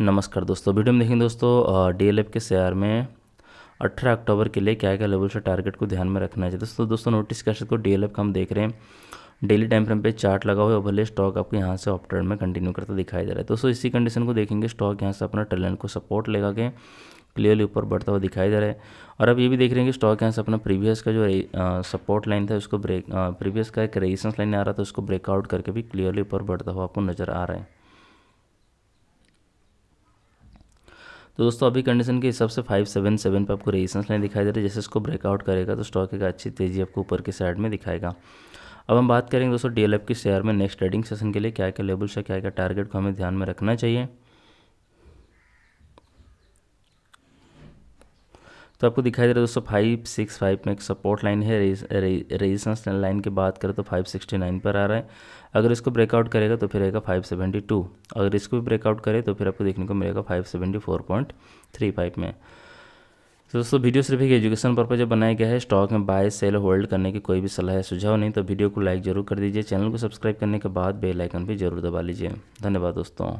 नमस्कार दोस्तों, वीडियो में देखेंगे दोस्तों डी एल के शेयर में अठारह अक्टूबर के लिए क्या क्या लेवल से टारगेट को ध्यान में रखना चाहिए। दोस्तों दोस्तों, नोटिस कर सकते हो डी एल का हम देख रहे हैं। डेली टाइम फ्रेम पे चार्ट लगा हुआ है भले स्टॉक आपको यहाँ से ऑप्टर्न में कंटिन्यू करता दिखाई दे रहा है। दोस्तों, इसी कंडीशन को देखेंगे, स्टॉक यहाँ से अपना टैलेंट को सपोर्ट लगा के क्लियरली ऊपर बढ़ता हुआ दिखाई दे रहा है। और अब ये भी देख रहे हैं कि स्टॉक यहाँ से अपना प्रीवियस का जो सपोर्ट लाइन था, उसको ब्रेक प्रीवियस का एक रेजिस्टेंस लाइन आ रहा था, उसको ब्रेकआउट करके भी क्लियरली ऊपर बढ़ता हुआ आपको नज़र आ रहा है। तो दोस्तों, अभी कंडीशन के हिसाब से फाइव सेवन सेवन पर आपको रेजिस्टेंस लाइन दिखाई दे रही है। जैसे इसको ब्रेकआउट करेगा तो स्टॉक एक अच्छी तेज़ी आपको ऊपर की साइड में दिखाएगा। अब हम बात करेंगे दोस्तों डीएलएफ की शेयर में नेक्स्ट ट्रेडिंग सेशन के लिए क्या क्या लेवल्स है क्या क्या टारगेट को हमें ध्यान में रखना चाहिए। तो आपको दिखाई दे रहा है दोस्तों फाइव सिक्स फाइव में एक सपोर्ट लाइन है रेजिस्टेंस लाइन की बात करें तो फाइव सिक्सटी नाइन पर आ रहा है। अगर इसको ब्रेकआउट करेगा तो फिर रहेगा फाइव सेवेंटी टू अगर इसको भी ब्रेकआउट करे तो फिर आपको देखने को मिलेगा five seventy four point three five में। तो दोस्तों, वीडियो सिर्फ़ एक एजुकेशन पर्पज बनाया गया है। स्टॉक में बाय सेल होल्ड करने की कोई भी सलाह है सुझाव नहीं तो वीडियो को लाइक ज़रूर कर दीजिए। चैनल को सब्सक्राइब करने के बाद बेल आइकन भी ज़रूर दबा लीजिए। धन्यवाद दोस्तों।